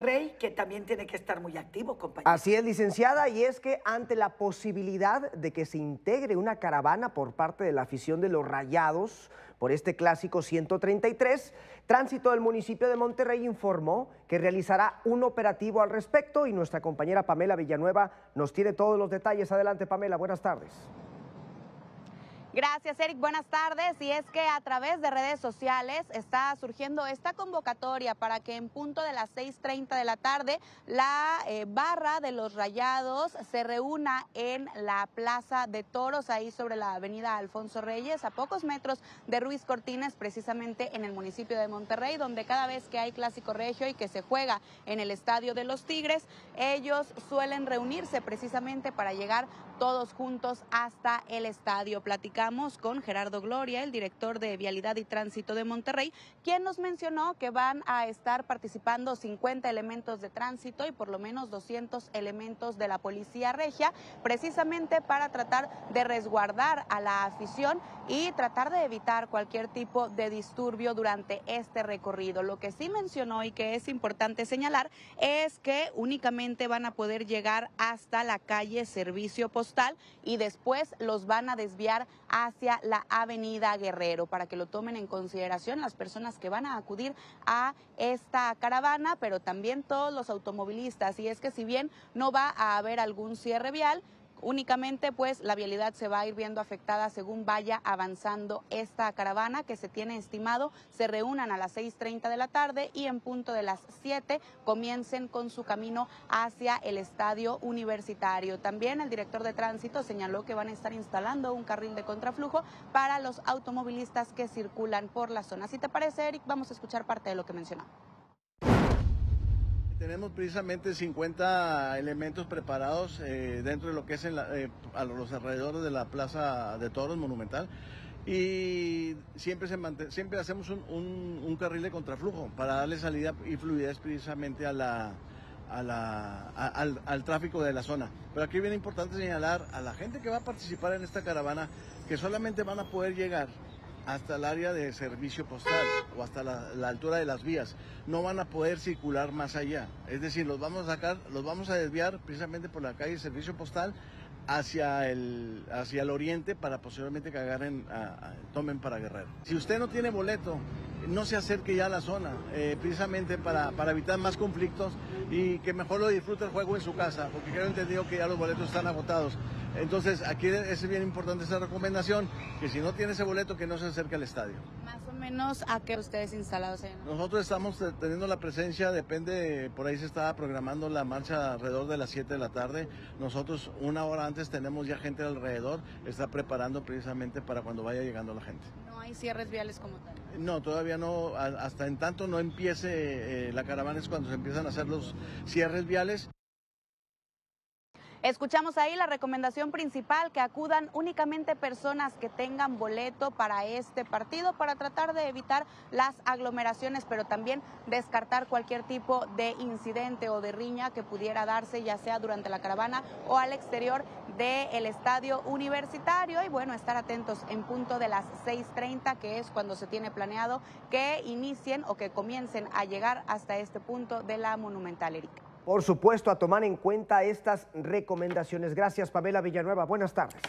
Rey, que también tiene que estar muy activo, compañero. Así es, licenciada, y es que ante la posibilidad de que se integre una caravana por parte de la afición de los Rayados por este clásico 133, Tránsito del municipio de Monterrey informó que realizará un operativo al respecto y nuestra compañera Pamela Villanueva nos tiene todos los detalles. Adelante, Pamela, buenas tardes. Gracias, Eric. Buenas tardes. Y es que a través de redes sociales está surgiendo esta convocatoria para que en punto de las 6.30 de la tarde la eh, barra de los rayados se reúna en la Plaza de Toros, ahí sobre la avenida Alfonso Reyes, a pocos metros de Ruiz Cortines, precisamente en el municipio de Monterrey, donde cada vez que hay clásico regio y que se juega en el Estadio de los Tigres, ellos suelen reunirse precisamente para llegar todos juntos hasta el estadio. Platicamos con Gerardo Gloria, el director de Vialidad y Tránsito de Monterrey, quien nos mencionó que van a estar participando 50 elementos de tránsito y por lo menos 200 elementos de la Policía Regia, precisamente para tratar de resguardar a la afición y tratar de evitar cualquier tipo de disturbio durante este recorrido. Lo que sí mencionó y que es importante señalar es que únicamente van a poder llegar hasta la calle Servicio Postal y después los van a desviar hacia la avenida Guerrero para que lo tomen en consideración las personas que van a acudir a esta caravana, pero también todos los automovilistas. Y es que si bien no va a haber algún cierre vial, Únicamente pues la vialidad se va a ir viendo afectada según vaya avanzando esta caravana que se tiene estimado se reúnan a las 6.30 de la tarde y en punto de las 7 comiencen con su camino hacia el estadio universitario. También el director de tránsito señaló que van a estar instalando un carril de contraflujo para los automovilistas que circulan por la zona. Si te parece, Eric, vamos a escuchar parte de lo que mencionó. Tenemos precisamente 50 elementos preparados eh, dentro de lo que es eh, a los alrededores de la Plaza de Toros Monumental y siempre, siempre hacemos un, carril de contraflujo para darle salida y fluidez precisamente al, al, tráfico de la zona. Pero aquí viene importante señalar a la gente que va a participar en esta caravana que solamente van a poder llegar hasta el área de servicio postal o hasta la, altura de las vías. No van a poder circular más allá. Es decir, los vamos a sacar, los vamos a desviar precisamente por la calle de servicio postal hacia el, hacia el oriente para posiblemente que agarren, tomen para Guerrero. Si usted no tiene boleto, no se acerque ya a la zona, eh, precisamente para, para, evitar más conflictos y que mejor lo disfrute el juego en su casa, porque creo entendido que ya los boletos están agotados. Entonces, aquí es bien importante esa recomendación, que si no tiene ese boleto, que no se acerque al estadio. Más o menos, ¿a qué ustedes instalados en? Nosotros estamos teniendo la presencia, depende, por ahí se está programando la marcha alrededor de las 7 de la tarde. Nosotros una hora antes tenemos ya gente alrededor, está preparando precisamente para cuando vaya llegando la gente. ¿No hay cierres viales como tal? No, todavía no, hasta en tanto no empiece eh, la caravana es cuando se empiezan a hacer los cierres viales. Escuchamos ahí la recomendación principal, que acudan únicamente personas que tengan boleto para este partido para tratar de evitar las aglomeraciones, pero también descartar cualquier tipo de incidente o de riña que pudiera darse, ya sea durante la caravana o al exterior del estadio universitario. Y bueno, estar atentos en punto de las 6.30, que es cuando se tiene planeado que inicien o que comiencen a llegar hasta este punto de la Monumental Erika. Por supuesto, a tomar en cuenta estas recomendaciones. Gracias, Pamela Villanueva. Buenas tardes.